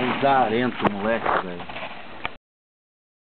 Azarento, é moleque, velho.